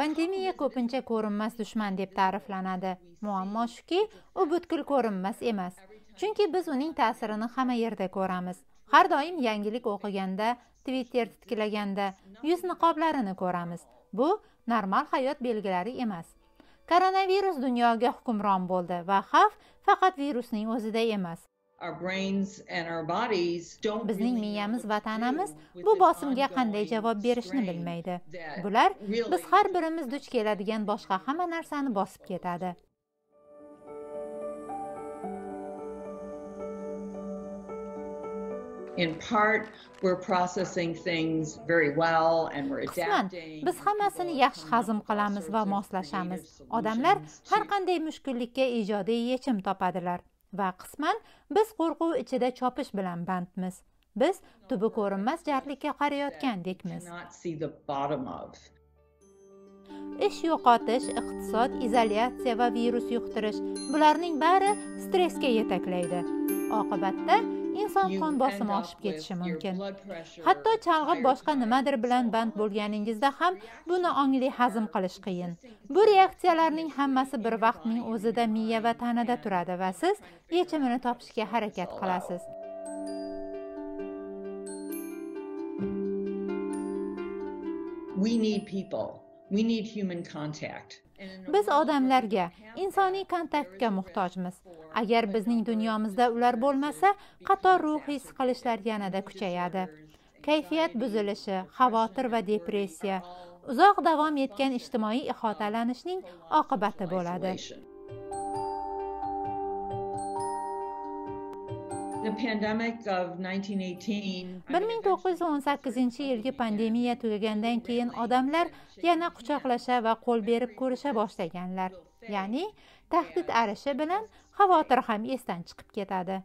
pandemiya ko'pincha ko'rinmas dushman deb ta'riflanadi. Muammo shuki u butkul ko'rinmas emas. Chunki biz uning ta'sirini hamma yerda ko'ramiz. Har doim yangilik o'qiganda twitter tiklaganda yuz niqoblarini ko'ramiz. Bu normal hayot belgilari emas. Koronavirus dunyoga hukmron bo'ldi va xavf faqat virusning o'zida emas bizning miyamiz va tanamiz bu bosimga qanday javob berishni bilmaydi. bular biz har birimiz duch keladigan boshqa hamma narsani bosib ketadi. In part we're processing things very well and we're adapting biz hammasini yaxshi hazm qilamiz va moslashamiz. Odamlar har qanday mushkullikka ijodiy yechim topadilar va qisman biz qo'rquv ichida chopish bilan bandmiz. Biz tubi ko'rinmas jarlikka qarayotgandekmiz. Ish yo'qotish iqtisod izolyatsiya va virus yuqtirish bularning bari stressga yetaklaydi. Oqibatda inson qon bosimi oshib ketishi mumkin. hatto chalg'ib boshqa nimadir bilan band bo'lganingizda ham buni ongli hazm qilish qiyin. bu reaksiyalarning hammasi bir vaqtning o'zida miya va tanada turadi va siz yechimini topishga harakat qilasiz. we need people. We need human contact biz odamlarga insoniy kontaktga muhtojmiz. Agar bizning dunyomizda ular bo'lmasa qator ruhiy siqilishlar yanada kuchayadi. Kayfiyat buzilishi xavotir va depressiya uzoq davom etgan ijtimoiy ihotalanishning oqibati bo'ladi. The pandemic of 1918 1918 yilgi pandemiya tugagandan keyin odamlar yana quchoqlasha va qo'l berib ko'risha boshlaganlar ya'ni tahdid arishi bilan xavotir ham esdan chiqib ketadi.